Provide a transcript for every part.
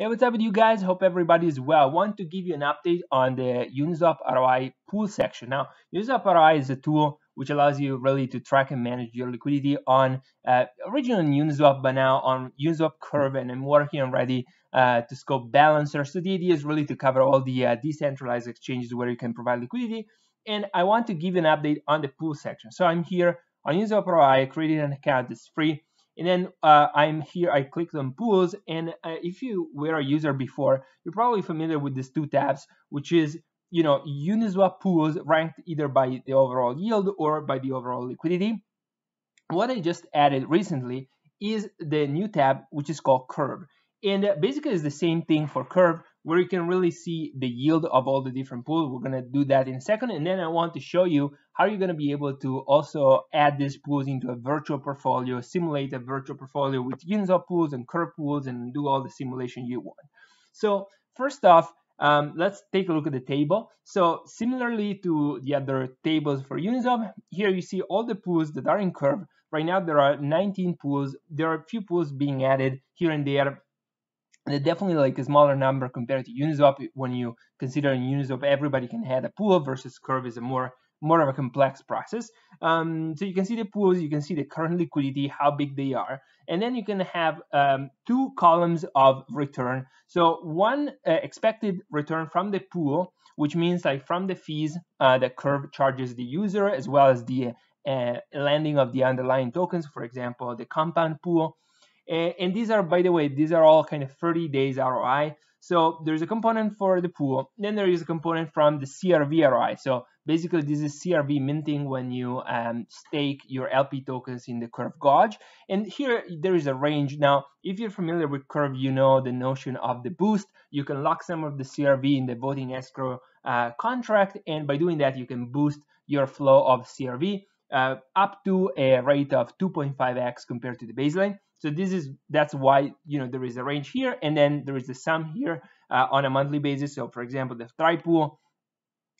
Hey, what's up with you guys? Hope everybody is well. I want to give you an update on the Uniswap ROI pool section. Now, Uniswap ROI is a tool which allows you really to track and manage your liquidity on uh, originally Uniswap, but now on Uniswap Curve, and I'm working on ready uh, to scope balancer. So the idea is really to cover all the uh, decentralized exchanges where you can provide liquidity. And I want to give you an update on the pool section. So I'm here on Uniswap ROI, created an account that's free and then uh, I'm here, I clicked on pools. And uh, if you were a user before, you're probably familiar with these two tabs, which is, you know, Uniswap pools ranked either by the overall yield or by the overall liquidity. What I just added recently is the new tab, which is called Curve. And basically it's the same thing for Curve, where you can really see the yield of all the different pools. We're going to do that in a second. And then I want to show you how you're going to be able to also add these pools into a virtual portfolio, simulate a virtual portfolio with Uniswap pools and Curve pools and do all the simulation you want. So first off, um, let's take a look at the table. So similarly to the other tables for Uniswap, here you see all the pools that are in Curve. Right now there are 19 pools. There are a few pools being added here and there they're definitely like a smaller number compared to Uniswap. When you consider in Uniswap, everybody can add a pool versus Curve is a more more of a complex process. Um, so you can see the pools, you can see the current liquidity, how big they are, and then you can have um, two columns of return. So one uh, expected return from the pool, which means like from the fees uh, that Curve charges the user, as well as the uh, lending of the underlying tokens, for example, the compound pool. And, these are, by the way, these are all kind of 30 days ROI. So there's a component for the pool. Then there is a component from the CRV ROI. So basically, this is CRV minting when you um, stake your LP tokens in the Curve Gauge. And here there is a range. Now, if you're familiar with Curve, you know the notion of the boost. You can lock some of the CRV in the voting escrow uh, contract. And by doing that, you can boost your flow of CRV uh, up to a rate of 2.5x compared to the baseline. So this is that's why you know there is a range here, and then there is the sum here uh, on a monthly basis. So for example, the TRY pool,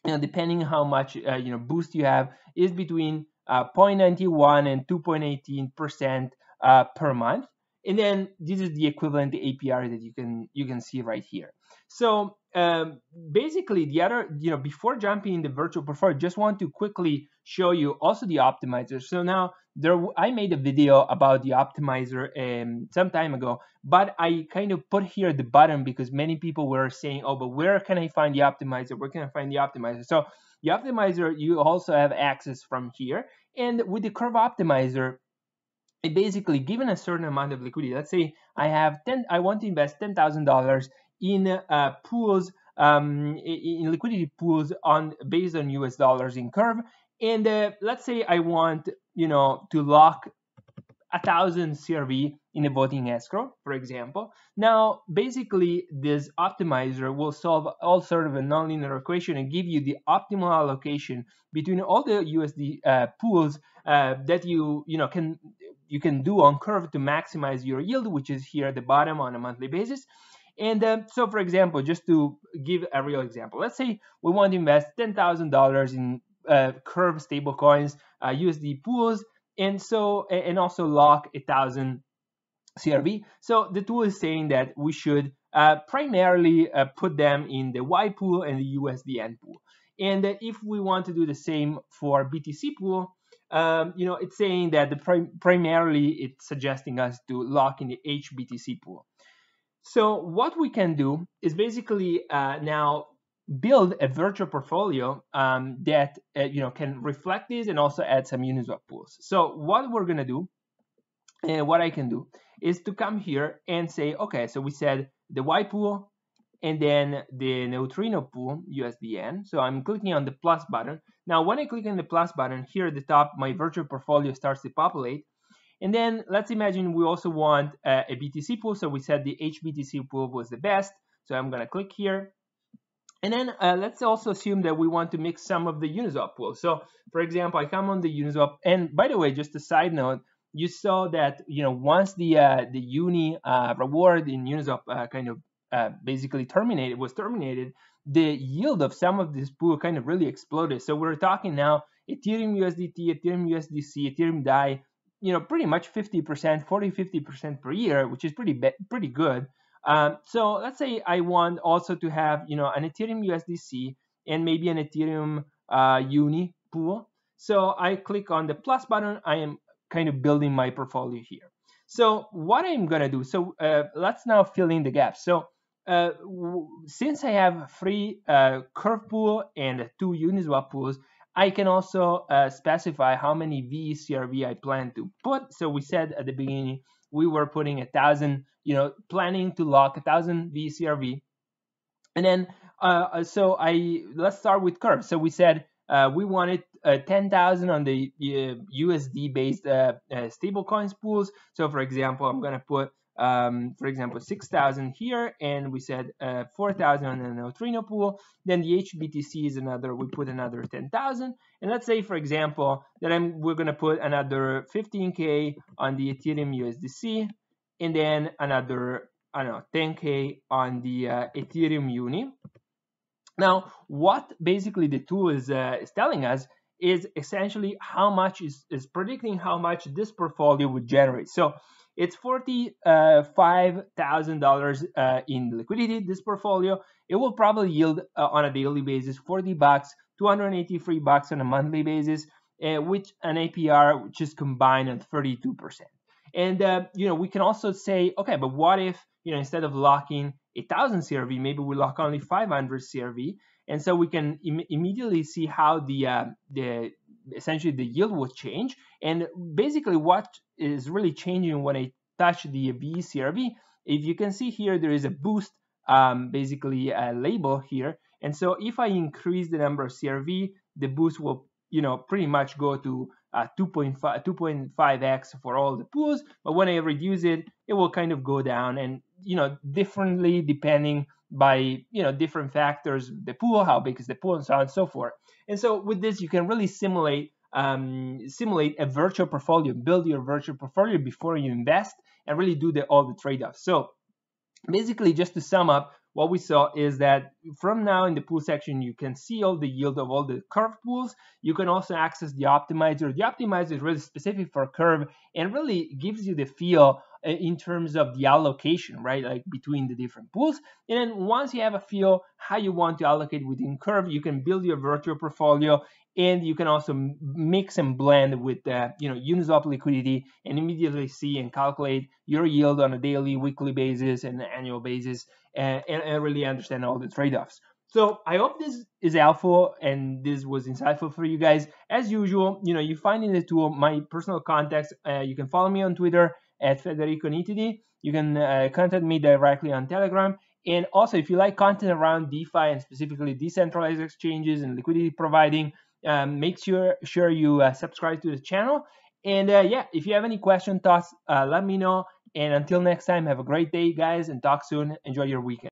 you know, depending how much uh, you know boost you have, is between uh, 0.91 and 2.18 percent uh, per month. And then this is the equivalent APR that you can you can see right here. So um, basically, the other you know before jumping in the virtual portfolio, just want to quickly show you also the optimizer. So now there I made a video about the optimizer um, some time ago, but I kind of put here at the bottom because many people were saying, oh, but where can I find the optimizer? Where can I find the optimizer? So the optimizer, you also have access from here. And with the curve optimizer, basically given a certain amount of liquidity let's say i have 10 i want to invest $10000 in uh, pools um, in liquidity pools on based on us dollars in curve. And uh, let's say i want you know to lock a thousand crv in a voting escrow for example. Now basically this optimizer will solve all sort of a nonlinear equation and give you the optimal allocation between all the usd uh, pools uh, that you you know can you can do on curve to maximize your yield, which is here at the bottom on a monthly basis. And uh, so, for example, just to give a real example, let's say we want to invest $10,000 in uh, curve stablecoins, uh, USD pools, and so and also lock a thousand CRV. So the tool is saying that we should uh, primarily uh, put them in the Y pool and the USDN pool. And if we want to do the same for BTC pool, um, you know, it's saying that the prim primarily it's suggesting us to lock in the HBTC pool. So what we can do is basically uh, now build a virtual portfolio um, that uh, you know can reflect this and also add some Uniswap pools. So what we're gonna do, and what I can do, is to come here and say, okay, so we said the Y pool and then the neutrino pool USDN. So I'm clicking on the plus button. Now, when I click on the plus button here at the top, my virtual portfolio starts to populate. And then let's imagine we also want uh, a BTC pool. So we said the HBTC pool was the best. So I'm going to click here. And then uh, let's also assume that we want to mix some of the Uniswap pools. So for example, I come on the Uniswap. And by the way, just a side note, you saw that you know once the uh, the uni uh, reward in Uniswap uh, kind of uh, basically terminated was terminated, the yield of some of this pool kind of really exploded. So we're talking now Ethereum USDT, Ethereum USDC, Ethereum DAI, you know, pretty much 50%, 40, 50% per year, which is pretty pretty good. Um, so let's say I want also to have you know an Ethereum USDC and maybe an Ethereum uh, Uni pool. So I click on the plus button. I am kind of building my portfolio here. So what I'm gonna do? So uh, let's now fill in the gaps. So uh, since I have three uh, curve pool and two Uniswap pools, I can also uh, specify how many VCRV I plan to put. So we said at the beginning we were putting a thousand, you know, planning to lock a thousand VCRV. And then, uh, uh, so I let's start with curve. So we said uh, we wanted uh, 10,000 on the USD based uh, stablecoins pools. So for example, I'm gonna put um, for example, 6,000 here, and we said uh, 4,000 on the neutrino pool. Then the HBTC is another, we put another 10,000. And let's say, for example, that I'm, we're going to put another 15K on the Ethereum USDC, and then another, I don't know, 10K on the uh, Ethereum Uni. Now, what basically the tool is, uh, is telling us is essentially how much is, is predicting how much this portfolio would generate. So it's $45,000 uh, in liquidity, this portfolio. It will probably yield uh, on a daily basis 40 bucks, 283 bucks on a monthly basis, uh, which an APR which is combined at 32%. And uh, you know we can also say, okay, but what if you know instead of locking a thousand CRV, maybe we lock only 500 CRV, and so we can Im- immediately see how the uh, the essentially the yield will change. And basically, what is really changing when I touch the VCRV, if you can see here, there is a boost, um, basically a label here. And so if I increase the number of CRV, the boost will, you know, pretty much go to uh, 2.5 2.5x for all the pools. But when I reduce it, it will kind of go down and, you know, differently depending by, you know, different factors, the pool, how big is the pool, and so on and so forth. And so with this, you can really simulate um, simulate a virtual portfolio, build your virtual portfolio before you invest, and really do the, all the trade-offs. So basically, just to sum up, what we saw is that from now in the pool section, you can see all the yield of all the curve pools. You can also access the optimizer. The optimizer is really specific for curve and really gives you the feel in terms of the allocation, right? Like between the different pools. And then once you have a feel how you want to allocate within curve, you can build your virtual portfolio and you can also mix and blend with the you know Uniswap liquidity and immediately see and calculate your yield on a daily, weekly basis, and annual basis, and, and really understand all the trade-offs. So I hope this is helpful and this was insightful for you guys. As usual, you know you find in the tool my personal contacts. Uh, you can follow me on Twitter at Federico Nitidi. You can uh, contact me directly on Telegram. And also, if you like content around DeFi and specifically decentralized exchanges and liquidity providing, um, make sure sure you uh, subscribe to the channel. And uh, yeah, if you have any question, thoughts, uh, let me know. And until next time, have a great day, guys, and talk soon. Enjoy your weekend.